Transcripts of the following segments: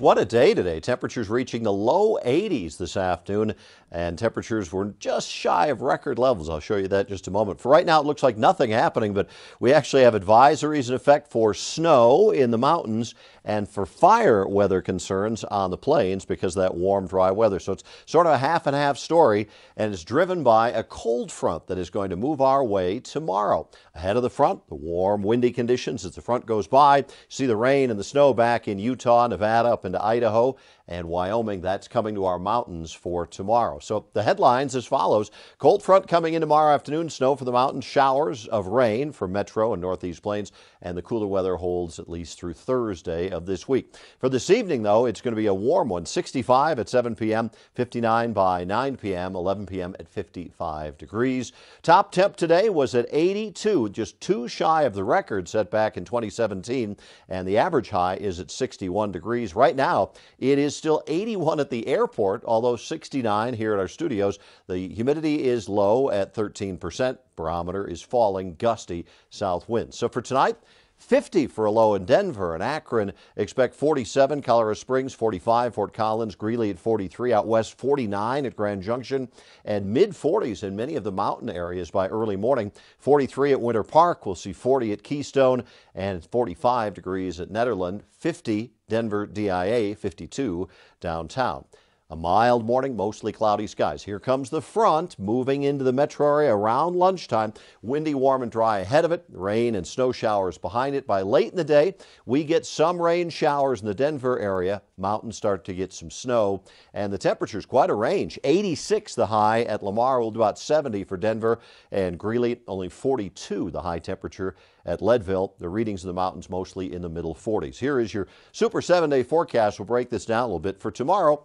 What a day today. Temperatures reaching the low 80s this afternoon, and temperatures were just shy of record levels. I'll show you that just a moment. For right now, it looks like nothing happening, but we actually have advisories in effect for snow in the mountains and for fire weather concerns on the plains because of that warm, dry weather. So it's sort of a half and half story, and it's driven by a cold front that is going to move our way tomorrow. Ahead of the front, the warm, windy conditions as the front goes by. See the rain and the snow back in Utah, Nevada, up into Idaho and Wyoming. That's coming to our mountains for tomorrow. So the headlines as follows. Cold front coming in tomorrow afternoon. Snow for the mountains. Showers of rain for metro and northeast plains. And the cooler weather holds at least through Thursday of this week. For this evening, though, it's going to be a warm one. 65 at 7 p.m., 59 by 9 p.m., 11 p.m. at 55 degrees. Top temp today was at 82, just two shy of the record set back in 2017. And the average high is at 61 degrees. Right now, it is still 81 at the airport, although 69 here at our studios. The humidity is low at 13%. Barometer is falling, gusty south winds. So for tonight, 50 for a low in Denver and Akron. Expect 47, Colorado Springs 45, Fort Collins, Greeley at 43, out west 49 at Grand Junction, and mid 40s in many of the mountain areas by early morning. 43 at Winter Park. We'll see 40 at Keystone and 45 degrees at Nederland, 50 Denver DIA, 52 downtown. A mild morning, mostly cloudy skies. Here comes the front moving into the metro area around lunchtime. Windy, warm, and dry ahead of it. Rain and snow showers behind it. By late in the day, we get some rain showers in the Denver area. Mountains start to get some snow. And the temperature's quite a range. 86 the high at Lamar. We'll do about 70 for Denver. And Greeley, only 42 the high temperature at Leadville. The readings in the mountains mostly in the middle 40s. Here is your super seven day forecast. We'll break this down a little bit for tomorrow.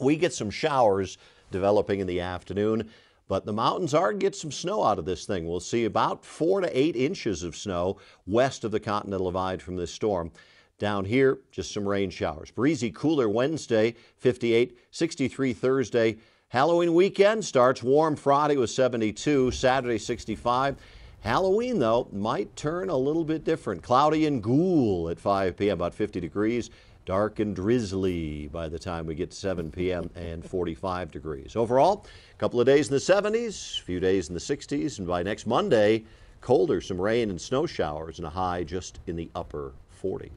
We get some showers developing in the afternoon, but the mountains are gonna get some snow out of this thing. We'll see about four to eight inches of snow west of the Continental Divide from this storm. Down here, just some rain showers. Breezy, cooler Wednesday, 58, 63 Thursday. Halloween weekend starts warm Friday with 72, Saturday 65. Halloween, though, might turn a little bit different. Cloudy and cool at 5 p.m., about 50 degrees dark and drizzly by the time we get to 7 p.m. and 45 degrees. Overall, a couple of days in the 70s, a few days in the 60s, and by next Monday, colder, some rain and snow showers, and a high just in the upper 40s.